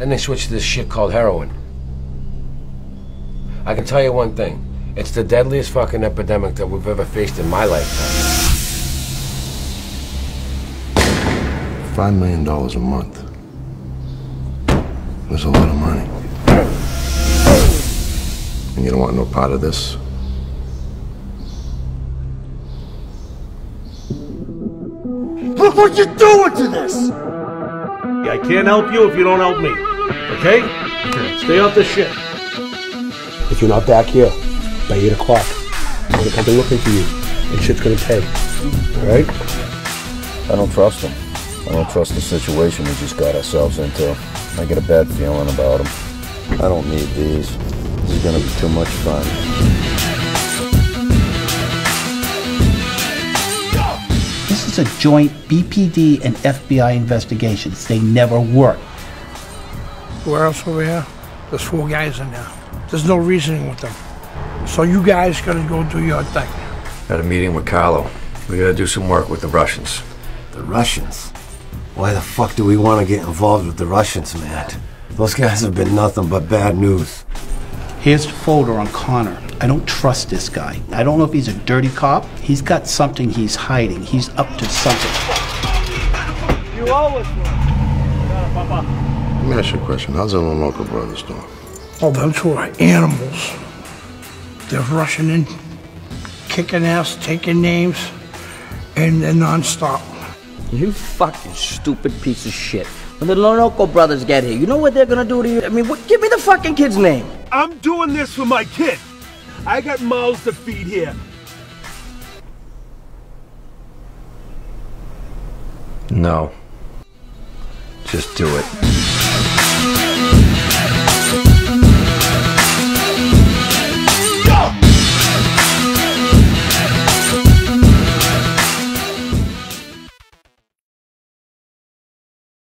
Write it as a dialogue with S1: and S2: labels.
S1: Then they switched to this shit called heroin. I can tell you one thing. It's the deadliest fucking epidemic that we've ever faced in my lifetime.
S2: Five million dollars a month. There's a lot of money. And you don't want no part of this.
S3: Look what you're doing to this!
S4: I can't help you if you don't help me. Okay? Stay off the shit.
S5: If you're not back here by 8 o'clock, I'm gonna come looking for you, and shit's gonna pay. Alright?
S6: I don't trust him. I don't trust the situation we just got ourselves into. I get a bad feeling about him. I don't need these. This is gonna be too much fun.
S7: This is a joint BPD and FBI investigation. They never work.
S8: Where else over here? There's four guys in there. There's no reasoning with them. So you guys gotta go do your thing.
S1: Had a meeting with Carlo. We gotta do some work with the Russians.
S3: The Russians? Why the fuck do we want to get involved with the Russians, Matt? Those guys have been nothing but bad news.
S7: Here's the folder on Connor. I don't trust this guy. I don't know if he's a dirty cop. He's got something he's hiding. He's up to something.
S4: You always us one.
S2: Let me ask you a question. How's the Lonoka brothers doing?
S8: Oh, those two are animals. They're rushing in, kicking ass, taking names, and they're nonstop.
S9: You fucking stupid piece of shit. When the Lonoco brothers get here, you know what they're gonna do to you? I mean, what, give me the fucking kid's name.
S4: I'm doing this for my kid. I got mouths to feed here.
S1: No. Just do it.